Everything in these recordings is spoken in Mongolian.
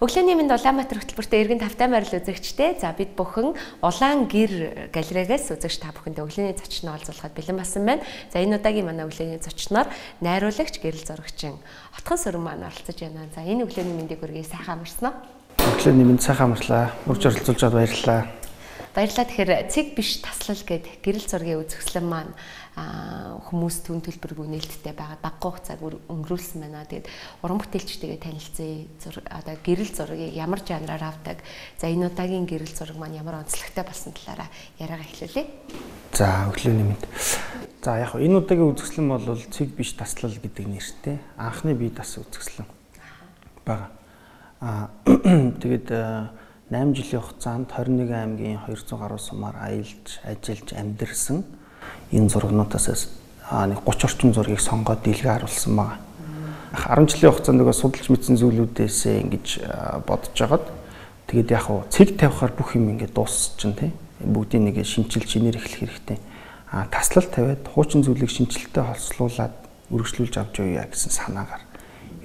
Өглөөний минь Улаанбаатар хөтөлбөртөө эргэн тавтай морил үзэгчтэй. За бид бүхэн Улаан гэр галерейгээс үзэгч та бүхэндээ өглөөний зочноо олзуулахад бэлэн басан байна. За энэ удаагийн манай өглөөний зочноор найруулагч гэрэл зурагчин Отхон Сөрөн маань оролцож байна. За энэ өглөөний мэндийг хүргэе сайхан амарсан уу? Өглөөний мэнд сайхан амарлаа. Үрж оролцуулж аваад баярлалаа. Баярлалаа. Тэгэхээр цэг биш таслал гэд гэрэл зургийн үзэсгэлэн маань хүмүүс түн төлбөргүй нээлттэй байгаа баггүй хугацааг өнгөрүүлсэн байна. Тэгээд уран бүтээлчтэйгээ танилцъя. Одоо гэрэл зургийг ямар жанраар авдаг. За энэ удаагийн гэрэл зураг маань ямар онцлогтой болсон талаараа яриагаа эхлүүлье. За өглөөний мэд. За яг энэ удаагийн үзэсгэлэн бол цэг биш таслал гэдэг нэртэй. Анхны бие дас үзэсгэлэн байгаа. Аа тэгээд 8 жилийн хугацаанд 21 аймгийн 200 гаруй сумаар аялж, ажиллаж, амьдэрсэн энэ зургнуудаас нэг 30 орчим зургийг сонгоод дийлгээ харуулсан байгаа. 10 жилийн хугацаанд нөгөө судалж мэдсэн зүйлүүдээс ингэж бодож жагаад тэгээд яг хуу цэг тавихаар бүх юм ингэ дуусчихна тий. Бүгдийг нэг шинчил чинээр эхлэх хэрэгтэй. А таслал тавиад хуучин зүйлийг шинжилтэй холслуулад үргэлжлүүлж авч явъя гэсэн санаагаар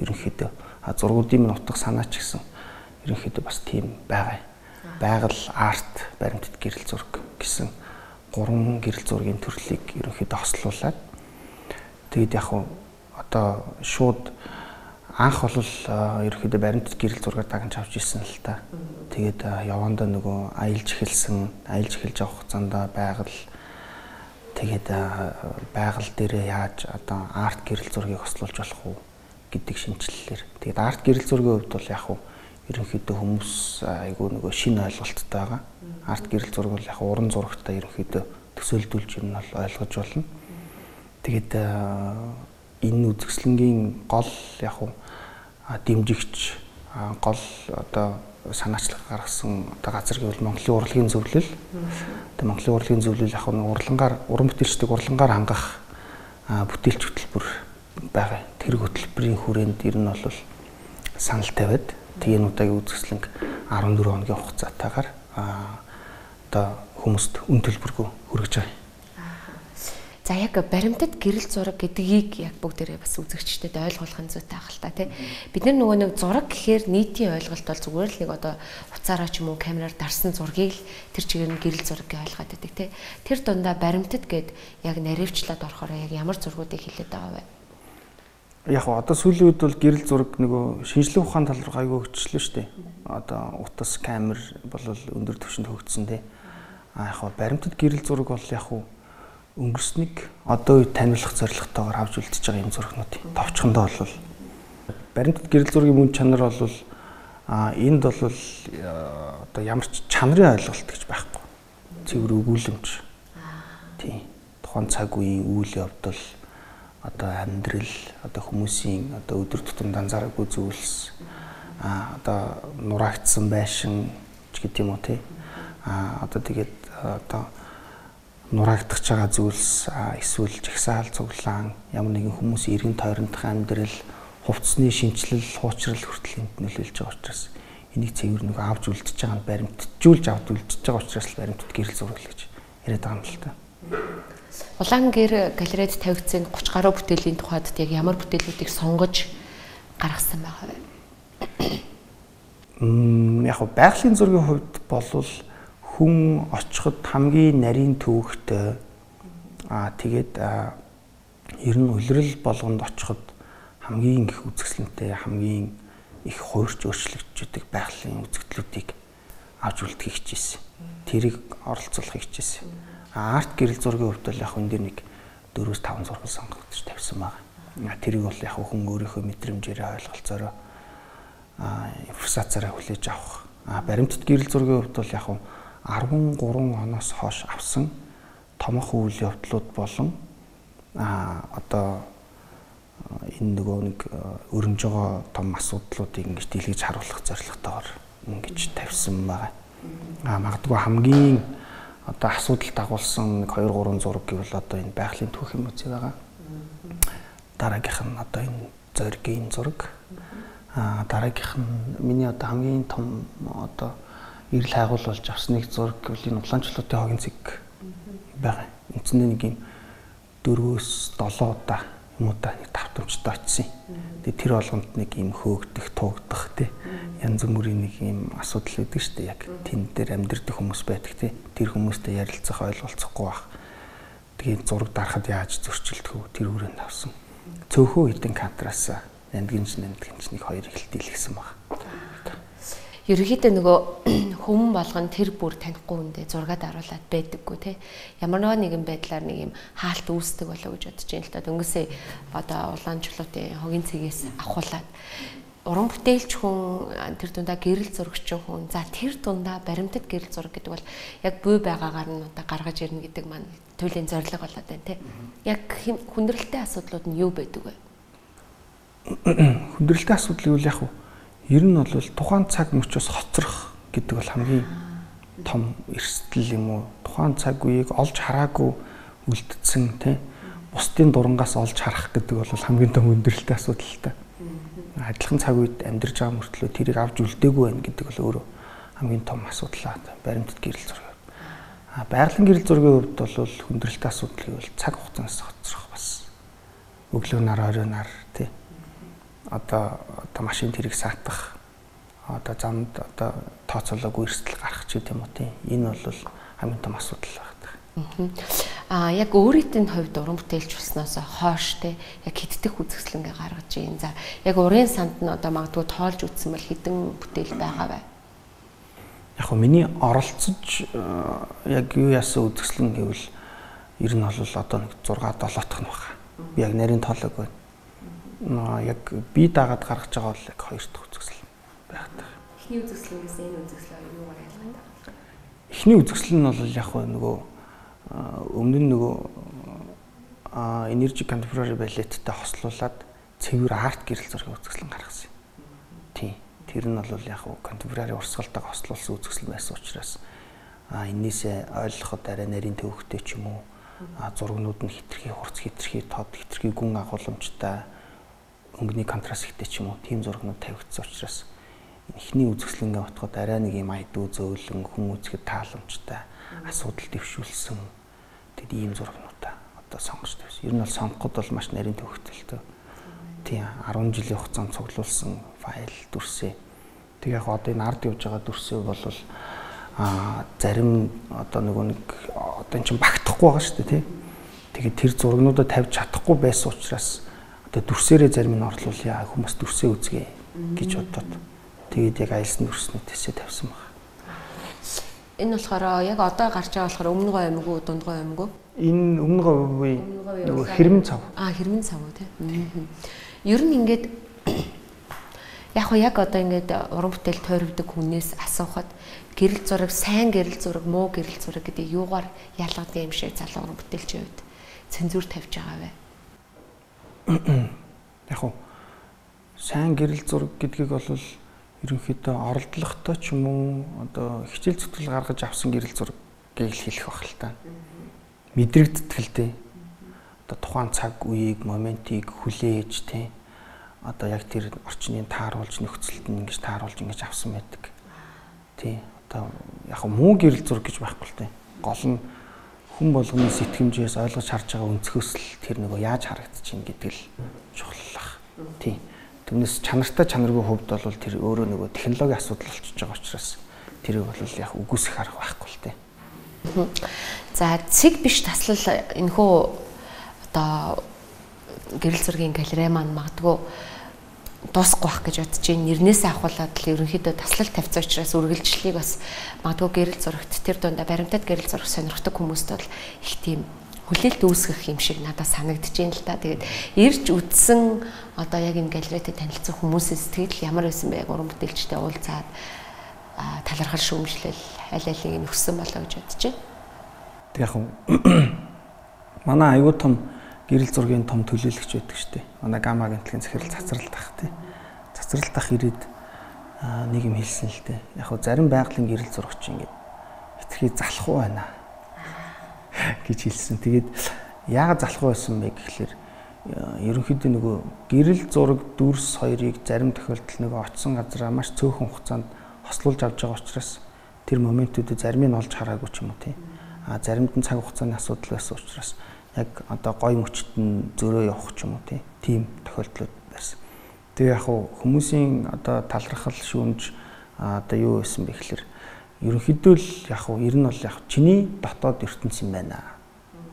ерөнхийдөө зургуудын минь утга санаа ч гэсэн ерөнхийдөө бас тийм байгаа. Байгаль арт баримтат гэрэл зураг гэсэн гурван гэрэл зургийн төрлийг ерөнхийдөө хослуулад тэгээд яг хуу одоо шууд анх бол ерөнхийдөө баримт гэрэл зургаар дагнж авч ирсэн л та. Тэгээд явандаа нөгөө аялж эхэлсэн, аялж эхэлж авах хугацаанд байгаль тэгээд байгаль дээрээ яаж одоо арт гэрэл зургийг хослуулж болох уу гэдэг шинжилэлээр. Тэгээд арт гэрэл зургийн хувьд бол яг хуу ерөнхийдөө хүмүүс айгүй нөгөө шинэ ойлголттой байгаа. Арт гэрэл зураг бол яг уран зурагтай ерөнхийдөө төсөөлдүүлж юм нь ойлгож болно. Тэгээд энэ үзэсгэлэнгийн гол яг уу дэмжигч гол одоо санаачлага гаргасан одоо газар гэвэл Монголын урлагийн зөвлөл. Тэгээ Монголын урлагийн зөвлөл яг нь урлагаар уран бүтээлчдэг урлагаар хангах бүтээлч хөтөлбөр байгаа. Тэр хөтөлбөрийн хүрээнд ер нь бол санал тавиад Тэгээ нутагийн үзэсгэлэнг 14 хоногийн хугацаатаагаар одоо хүмүүст үн төлбөргүй хүргэж байгаа. За яг баримтат гэрэл зураг гэдгийг яг бүгдээрээ бас үзэгчдэд ойлгуулахын зүйтэй ах л та тий. Бид нар нөгөө нэг зураг гэхээр нийтийн ойлголт бол зүгээр л нэг одоо хуцаараа ч юм уу камераар дарсан зургийг л тэр чигээр нь гэрэл зураг гэж ойлгоод байдаг тий. Тэр дундаа баримтат гэд яг наривчлаад орохоор яг ямар зургуудыг хэлээд байгаа вэ? Яг одоо сүүлийн үед бол гэрэл зураг нөгөө шинжлэх ухааны тал руу гайгүй хөгжлөө шүү дээ. Одоо утас камер бол өндөр түвшинд хөгжсөн тий. А яг баримтат гэрэл зураг бол яг өнгөрснийг одоо үед таниулах зорилготойгоор авч үлдчихэж байгаа юм зурагнууд. Товчхондоо бол баримтат гэрэл зургийн мөн чанар бол а энд бол одоо ямар ч чанарын ойлголт гэж байхгүй. Цэвэр өгүүлэмж. Тий. Тухайн цаг үеийн үйл явдал одоо амьдрал одоо хүмүүсийн одоо өдөр тутамд анзаараагүй зүйлс а одоо нураагдсан байшин ч гэдэг юм уу тий а одоо тэгээд одоо нураагдах байгаа зүйлс эсвэл жагсаал цуглаан ямар нэгэн хүмүүсийн эргэн тойрондох амьдрал хувцсны шинчлэл хуучрал хүртэл энд нөлөөлж байгаа учраас энийг цэвэр нэг авч үлдчихэж байгаа нь баримтжуулж авч үлдчихэж байгаа учраас баримтд гэрэл зургал гэж яриад байгаа юм л та. Улаан гэр галерейд тавигдсан 30 гаруй бүтээлийн тухайд яг ямар бүтээлүүдийг сонгож гаргасан байгаа вэ? Мм яг байгалийн зургийн хувьд болвол хүн очиход хамгийн нарийн төвөгтэй аа тэгээд ер нь улирал болгонд очиход хамгийн их үзэсгэлэнтэй хамгийн их хуурч өөрчлөгдөж байгалийн үзэгдлүүдийг авч үлдэхийг хичээсэн. Тэрийг оролцуулахыг хичээсэн арт гэрэл зургийн хувьд бол яг энэ дэр нэг 4-5 зураг сонгогдож тавьсан байгаа. Тэрийг бол яг хүн өөрийнхөө мэдрэмжээрээ ойлголцоороо а информацаараа хүлээж авах. Баримтат гэрэл зургийн хувьд бол яг 13 оноос хойш авсан томоохон үйл явдлууд болон одоо энэ нөгөө нэг өрнж байгаа том асуудлуудыг ингэж дийлгэж харуулах зорилготойгоор ингэж тавьсан байгаа. А магадгүй хамгийн одоо асуудал дагуулсан 2 3 зураг гэвэл одоо энэ байгалийн түүхийн музей байгаа. Дараагийнх нь одоо энэ зоригийн зураг. Аа дараагийнх нь миний одоо хамгийн том одоо эрэл хайгуул болж авсныг зураг гэвэл энэ улаанчлуудын хогийн цэг байгаа. Эндсэндээ нэг юм 4-өөс 7 удаа юм уу та нэг тавтамжтай очсон. Тэгээ тэр болгонд нэг юм хөөгдөх, тугдах тий янз бүрийн нэг юм асуудал үүдэх шүү дээ. Яг тэн дээр амьдрэх хүмүүс байдаг тий. Тэр хүмүүстэй ярилцах ойлголцохгүй байх. Тэгээд зураг дарахад яаж зөрчилдөх вэ? Тэр хүрээнд авсан. Цөөхөн хитэн кадраас нандгинч нандгинч нэг хоёр ихэлт илгэсэн баг. Ерөнхийдөө нөгөө хүм болгон тэр бүр танихгүй хүндээ зургаад аруулад байдаггүй те. Ямар нэгэн байдлаар нэг юм хаалт үүсдэг болоо гэж бодож байна л да. Дөнгөсөө одоо улаан чулуутын хогийн цэгээс авахуулаад уран бүтээлч хүн тэр дундаа гэрэл зурагч хүн за тэр дундаа баримтат гэрэл зураг гэдэг бол яг буй байгаагаар нь одоо гаргаж ирнэ гэдэг маань туйлын зорилго болоод байна те. Яг хүндрэлтэй асуудлууд нь юу байдаг вэ? Хүндрэлтэй асуудал гэвэл яг ер нь бол тухайн цаг мөчөөс хоцрох гэдэг бол хамгийн том эрсдэл юм уу? Тухайн цаг үеийг олж хараагүй үлдсэн те. Бусдын дурангаас олж харах гэдэг бол хамгийн том хүндрэлтэй асуудал л та адилхан цаг үед амьдарч байгаа мөртлөө тэрийг авч үлдээгүй байх гэдэг бол өөрөө хамгийн том асуудал аа. Баримтат гэрэл зураг. А байгалийн гэрэл зургийн хувьд бол хүндрэлтэй асуудал гэвэл цаг хугацаанаас хоцрох бас өглөө нар орой нар тий. Одоо одоо машин тэрэг саатах одоо замд одоо тооцоолоогүй эрсдэл гарах ч гэдэм үү тий. Энэ бол хамгийн том асуудал байна. Аа яг өөрийнх нь хувьд уран бүтээлч болсноос хойш те яг хиддэх үзэсгэлэнгээ гаргаж ийн. За яг урын санд нь одоо магадгүй тоолж үтсэн бол хідэн бүтээл байгаа бай. Яг хөө миний оролцож яг юу яасан үзэсгэлэн гэвэл ер нь бол одоо нэг 6 7 дахь нь байна. Би яг нарийн тоолог байна. Яг би дагаад гаргаж байгаа бол яг 2 дахь үзэсгэлэн байх таа. Эхний үзэсгэлэнээс энэ үзэсгэлэн юугаар ялгаатай? Эхний үзэсгэлэн нь бол яг нөгөө өмнө нь нөгөө Energy Contemporary Ballet-тэй хослуулад цэвэр арт гэрэл зургийн үзэсгэлэн гаргасан юм. Тийм. Тэр нь бол яг contemporary урсгалтайг хослуулсан үзэсгэлэн байсан учраас а энээсээ ойлгоход арай нарийн төвхтэй ч юм уу зургнууд нь хитрхи хурц хитрхи тод хитрхи гүн агуулмжтай өнгөний контраст ихтэй ч юм уу тийм зургнууд тавигдсан учраас эхний үзэсгэлэнгээ утгад арай нэг юм айдуу зөөлөн хүн үзэхэд тааламжтай асуудал дэвшүүлсэн тэгэд ийм зургнуудаа одоо сонгож тавьсан. Ер нь бол сонгоход бол маш нарийн төвхтөлтэй. Тийм 10 жилийн хугацаанд цуглуулсан файл дүрсээ. Тэг яг одоо энэ ард явж байгаа дүрсээ бол а зарим одоо нөгөө нэг одоо эн чинь багтахгүй байгаа шүү дээ тий. Тэгээд тэр зургнуудаа тавьж чадахгүй байсан учраас одоо дүрсээрээ зарим нь орлуулъя хүмүүс дүрсээ үзье гэж бодоод тэгээд яг айлсан дүрснээ тэсээ тавьсан байна. Энэ болохоор яг одоо гарч байгаа болохоор өмнөгөө аймаг уу дундгой аймаг уу? Энэ өмнөгөө буй нөгөө хэрмэн цав. Аа хэрмэн цав уу тийм. Ер нь ингээд яг хоо яг одоо ингээд уран бүтээл тойрогддог хүнээс асуухад гэрэл зураг сайн гэрэл зураг муу гэрэл зураг гэдэг юугаар ялгадаг юм шиг залуу уран бүтээлчийн хувьд цензур тавьж байгаа вэ? Яг хоо сайн гэрэл зураг гэдгийг бол ерөнхийдөө оролдлоготой ч юм уу одоо хичээл зүтгэл гаргаж авсан гэрэл зургийг хэлэх байх л та. Дээ. Одоо тухайн цаг үеийг, моментийг хүлээж тий. Одоо яг тэр орчныг тааруулж нөхцөлд нь ингэж тааруулж ингэж авсан байдаг. Тий. Одоо яг муу гэрэл зураг гэж байхгүй л дээ. Гол нь хүн болгоны сэтгэмжээс ойлгож харж байгаа өнцгөөс л тэр нөгөө яаж харагдчихээн гэдэг л чухал. Тий. Түүнээс чанартай чанаргүй хувьд бол тэр өөрөө нөгөө технологийн асуудал болчихж байгаа учраас тэрийг бол яг үгүйсэх арга байхгүй л дээ. За цэг биш таслал энэхүү одоо гэрэл зургийн галерей маань магадгүй дуусахгүй байх гэж бодож байна. Нэрнээсээ авахуулаад л ерөнхийдөө таслал тавьсан учраас үргэлжлэлийг бас магадгүй гэрэл зурагт тэр дундаа баримтат гэрэл зураг сонирхдаг хүмүүст бол их тийм хүлээлт үүсгэх юм шиг надад санагдаж байна л та. Тэгээд ирж үдсэн одоо яг энэ галерейтэй танилцсан хүмүүсээс сэтгэл ямар байсан бэ? Уран бүтээлчтэй уулзаад талархал шүүмжлэл аль алийг нь өссөн болоо гэж бодож байна. Тэг яг юм. Манай аюу том гэрэл зургийн том төлөөлөгч байдаг шүү дээ. Манай гамма гэнтлийн захирал цацралт ах тий. Цацралт ах ирээд нэг юм хэлсэн л дээ. Яг хөө зарим байгалийн гэрэл зурагч ингээд хитрхи залах уу байна гэж хэлсэн. Тэгээд яагаад залхуу байсан бэ гэхэлэр ерөнхийдөө нөгөө гэрэл зураг дүрс хоёрыг зарим тохиолдолд нөгөө очсон газараа маш цөөхөн хугацаанд хослуулж авч байгаа учраас тэр моментуудыг зарим нь олж хараагүй ч юм уу тий. А заримд нь цаг хугацааны асуудал байсан учраас яг одоо гой мөчт нь зөрөө явах ч юм уу тий. Тийм тохиолдлууд байсан. Тэгээ яг хүмүүсийн одоо талархал шүүмж одоо юу байсан бэ гэхээр ерөнхийдөө л яг уу ер нь бол яг чиний дотоод ертөнц юм байна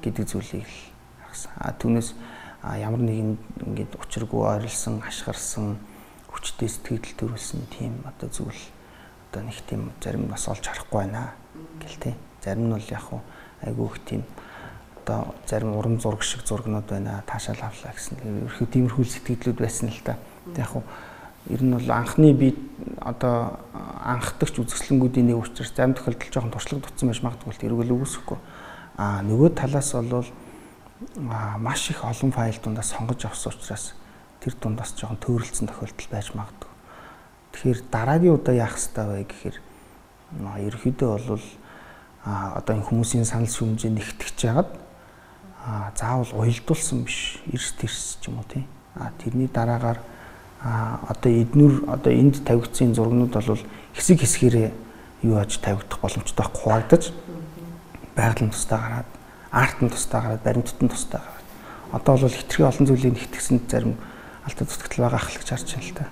гэдэг зүйлийг л харсан. А түүнээс ямар нэгэн ингээд учиргүй ойрлсон, ашгарсан, хүчтэй сэтгэл төрүүлсэн тийм одоо зүйл одоо нэг тийм зарим бас олж харахгүй байна гэл тээ. Зарим нь бол яг уу айгүй их тийм одоо зарим урам зураг шиг зургнууд байна таашаал авлаа гэсэн. Ерхүү тиймэрхүү сэтгэлдлүүд байсан л та. Яг уу ер нь бол анхны би одоо анхдагч үзэсгэлэнгүүдийн нэг учраас зарим тохиолдолд жоохон туршлага дутсан байж магадгүй л эргүүл үгүйсэхгүй. Аа нөгөө талаас бол маш их олон файл дундаас сонгож авсан учраас тэр дундаас жоохон төөрөлдсөн тохиолдол байж магадгүй. Тэгэхээр дараагийн удаа яах ёстой вэ гэхээр ерөөхдөө бол а одоо энэ хүмүүсийн санал сүмжээ нэгтгэж яагаад заавал уялдуулсан биш эрс тэрс ч юм уу тий а тэрний дараагаар а одоо эднүр одоо энд тавигдсан зургнууд бол хэсэг хэсгээрээ юу аж тавигдах боломжтой хуваагдаж байгалийн тустай гараад арт нь тустай гараад баримтат нь тустай гараад одоо бол хитрхи олон зүйлийг нэгтгэсэнд зарим алдаа дутагдал байгаа ахлагч харж байна л та.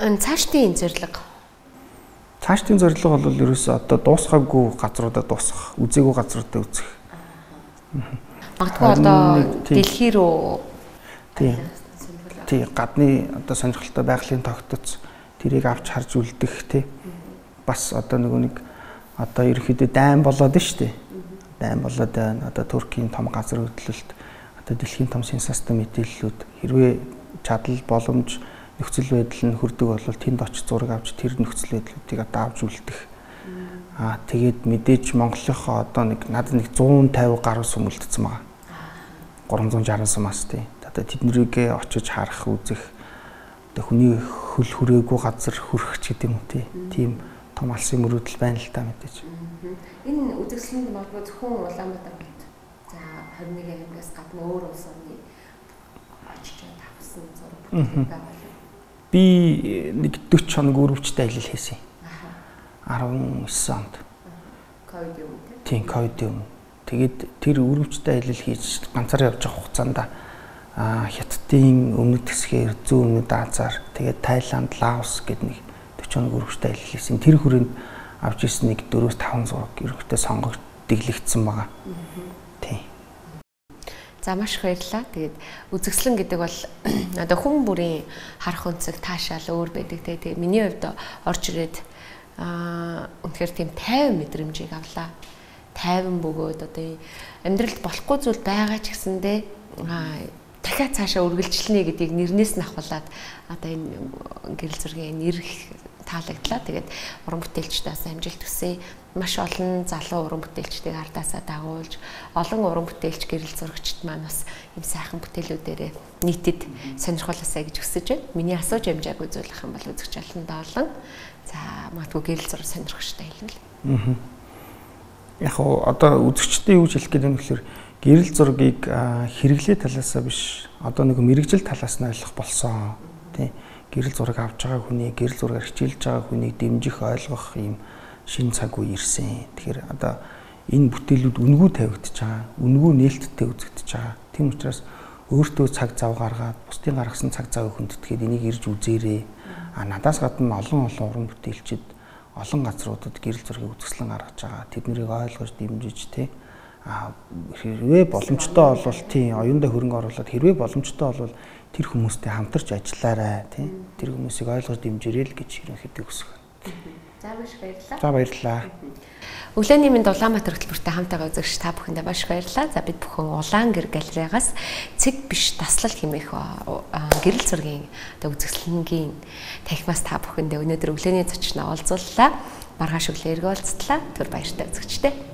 Эн цаашдын зорилго цаашдын зорилго бол ерөөсөө одоо дуусгаагүй газруудаа дуусгах, үзээгүй газруудаа үзэх. Магадгүй одоо дэлхий рүү тийм тий гадны одоо сонирхолтой байгалийн тогтоц тэрийг авч харж үлдэх тий. Бас одоо нөгөө нэг одоо ерөөхдөө дайн болоод нь штэ. Дайн болоод байна одоо Туркийн том газар хөдлөлт одоо дэлхийн том сенсацтай мэдээллүүд хэрвээ чадал боломж нөхцөл байдал нь хүрдэг бол тэнд очиж зураг авч тэр нөхцөл байдлуудыг одоо авч үлдэх аа тэгээд мэдээж Монголынхоо одоо нэг надад нэг 150 гаруй сум үлдсэн байгаа 360 сумаас тий одоо тэднийг очиж харах үзэх одоо хүний хөл хүрээгүй газар хүрэх ч гэдэг юм уу тийм том алсын мөрөөдөл байна л та мэдээж. Энэ үзэсгэлэнд магадгүй зөвхөн Улаанбаатар бит. За 21 аймагаас гадна өөр улс орны очиж тавсан зураг бүтээлүүд байгаа. Би нэг 40 хоног өрөвчтэй ажил хийсэн. 19 онд. Ковид юм тийм ковид юм. Тэгээд тэр өрөвчтэй ажил хийж ганцаараа явж байгаа хугацаанд хятадын өмнөд хэсгээр зүүн өмнөд Азаар тэгээд Таиланд, Лаос гэд нэг 40 хоног өргөжтэй ажил хийсэн. Тэр хүрээнд авч ирсэн нэг 4-5 зураг ерөнхийдөө сонгогд дэглэгдсэн байгаа. Тийм. За маш их баярлалаа. Тэгээд үзэсгэлэн гэдэг бол одоо хүн бүрийн харах өнцөг таашаал өөр байдаг те. Тэгээд миний хувьд орж ирээд аа үнэхээр тийм 50 мэдрэмжийг авлаа. 50 бөгөөд одоо амьдралд болохгүй зүйл байгаа ч гэсэндээ дахиад цаашаа үргэлжлэнэ гэдгийг нэрнээс нь ахуулаад одоо энэ гэрэл зургийн нэр таалагдлаа. Тэгээд уран бүтээлчдээс амжилт хүсье. Маш олон залуу уран бүтээлчдийг ардаасаа дагуулж, олон уран бүтээлч гэрэл зурагчд маань бас ийм сайхан бүтээлүүдээрээ нийтэд сонирхолоосаа гэж хүсэж байна. Миний асууж амжаагүй зүйл ах юм бол үзэгч олон. За магадгүй гэрэл зураг сонирхогчтой хэлнэ л. Аа. Яг одоо үзэгчдийн юу хэлэх гэдэг нь болохоор гэрэл зургийг хэрэглээ талаасаа биш одоо нэг мэрэгжил талаас нь ойлгох болсон тий гэрэл зураг авж байгаа хүний гэрэл зургаар хичээлж байгаа хүнийг дэмжих ойлгох юм шин цаг үе ирсэн. Тэгэхээр одоо энэ бүтээлүүд үнгүү тавигдж байгаа, үнгүү нээлттэй үзэгдэж байгаа. Тийм учраас өөртөө цаг зав гаргаад бусдын гаргасан цаг завыг хүндэтгээд энийг ирж үзээрэй. А надаас гадна олон олон уран бүтээлчид олон газруудад гэрэл зургийг үзэсгэлэн гаргаж байгаа. Тэднийг ойлгож дэмжиж тий хэрвээ боломжтой бол тийм оюундаа хөрөнгө оруулаад хэрвээ боломжтой бол тэр хүмүүстэй хамтарч ажиллаарай тийм тэр хүмүүсийг ойлгож дэмжирэй л гэж ерөнхийдөө хүсэх. За маш баярлалаа. За баярлалаа. Өглөөний минь Улаанбаатар хөтөлбөртэй хамтаага үзэгч та бүхэндээ маш баярлалаа. За бид бүхэн Улаан гэр галерейгаас цэг биш таслал хэмээх гэрэл зургийн одоо үзэсгэлэнгийн танхимаас та бүхэндээ өнөөдөр өглөөний зочноо олзууллаа. Маргааш өглөө эргүүлцлээ. Түр баяртай үзэгчтэй.